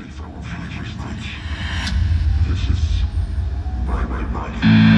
our future state. This is by my body.